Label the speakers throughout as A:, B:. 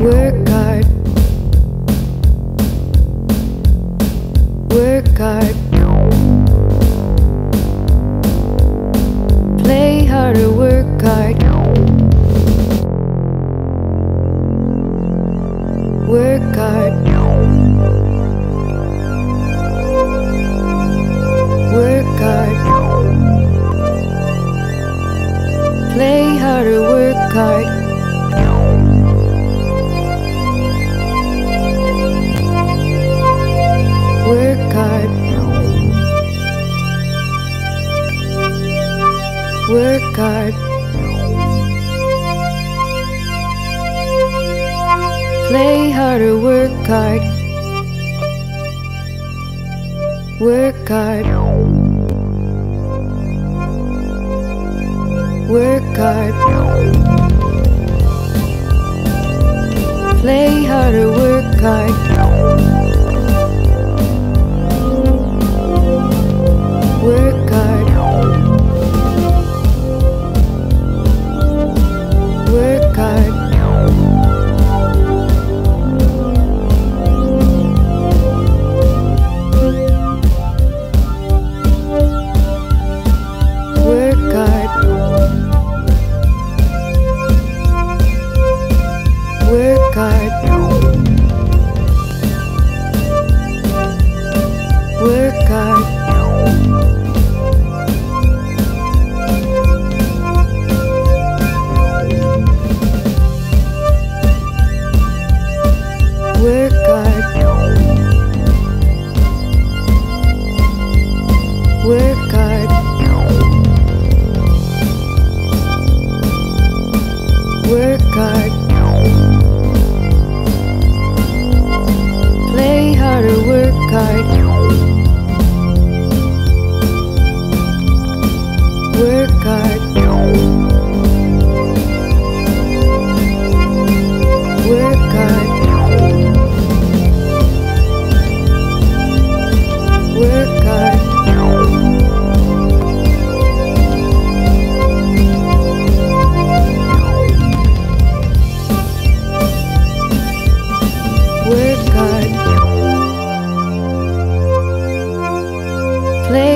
A: Work hard. Work hard. Play harder, work hard. Work hard. Work hard. Play harder, work hard. work hard. Work hard. Play harder, work hard. Work hard. Work hard. Play harder, work hard.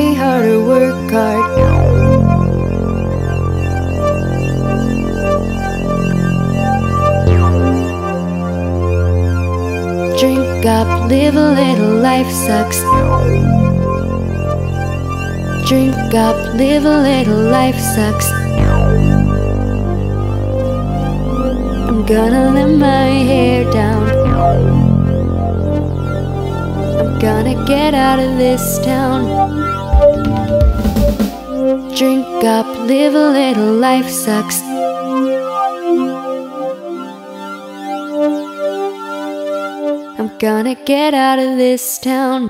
A: Play harder, work hard. Drink up, live a little, life sucks. Drink up, live a little, life sucks. I'm gonna let my hair down. Gonna get out of this town. Drink up, live a little, life sucks. I'm gonna get out of this town.